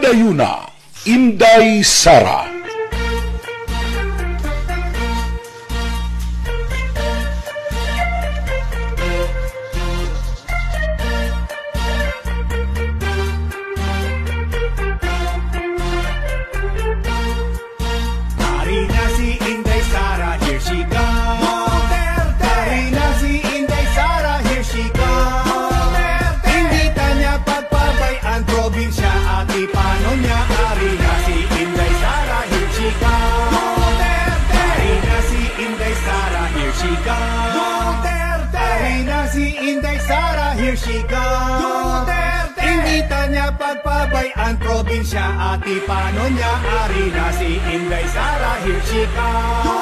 Madayuna, Inday Sara. Hari na si Inday Sara, Duterte! Hari na si Inday Sara, here she comes. Duterte! Hindi kanya pagpabay ang probinsya at ipano niya. Hari na si Inday Sara, here she comes. Duterte!